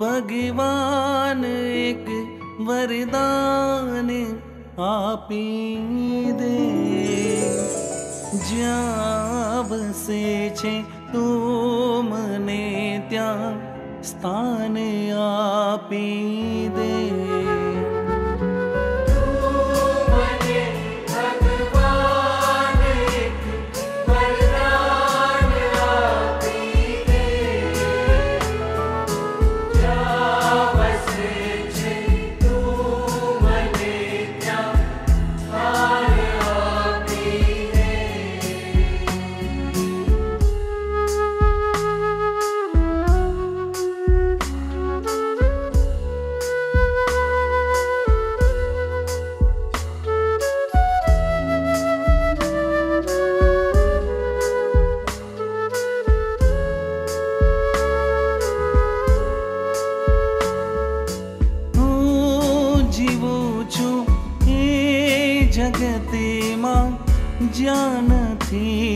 भगवान एक वरदान आपी दे। ज्याब से छे तू मने त्या स्थान आपी दे। जाना थी।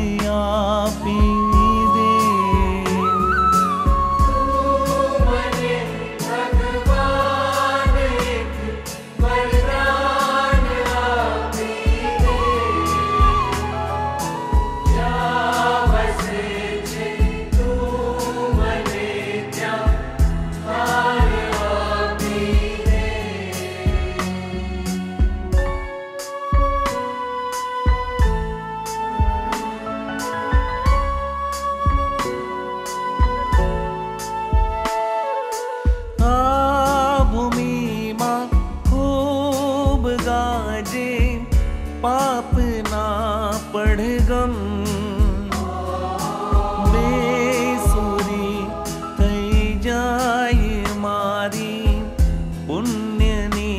पढगम्सूरि तै जाय मारी पुण्यनि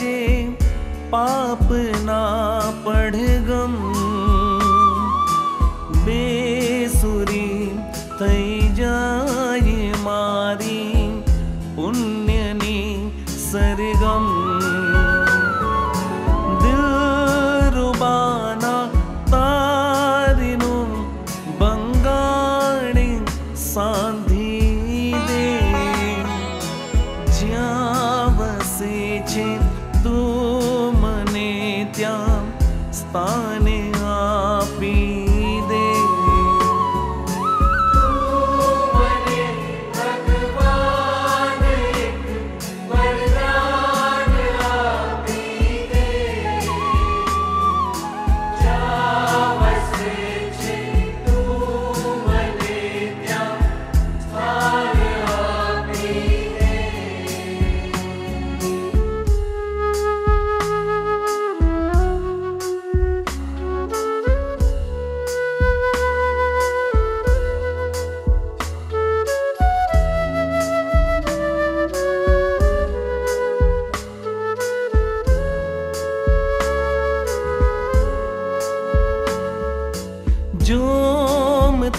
जि पाप ना पापना बेसुरी तै जाय मारी तारिनु बाणि सान्धिले ज्ञा वसे चो मने स्थाने आपी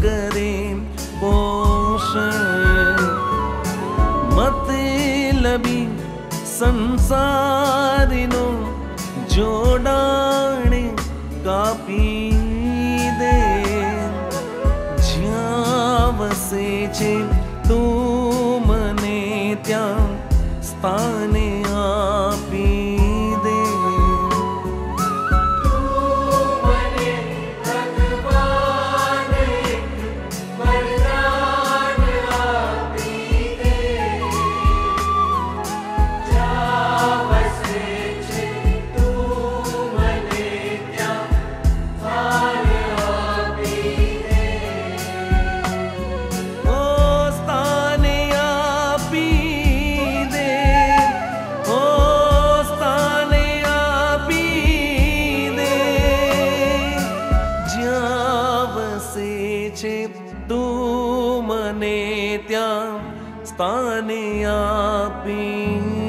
करें पोषण। मतलबी संसारिनो जोडाणे कापी दे। ज्यावसे छे तू मने त्या स्थाने મને ત્યાં સ્થાને આપી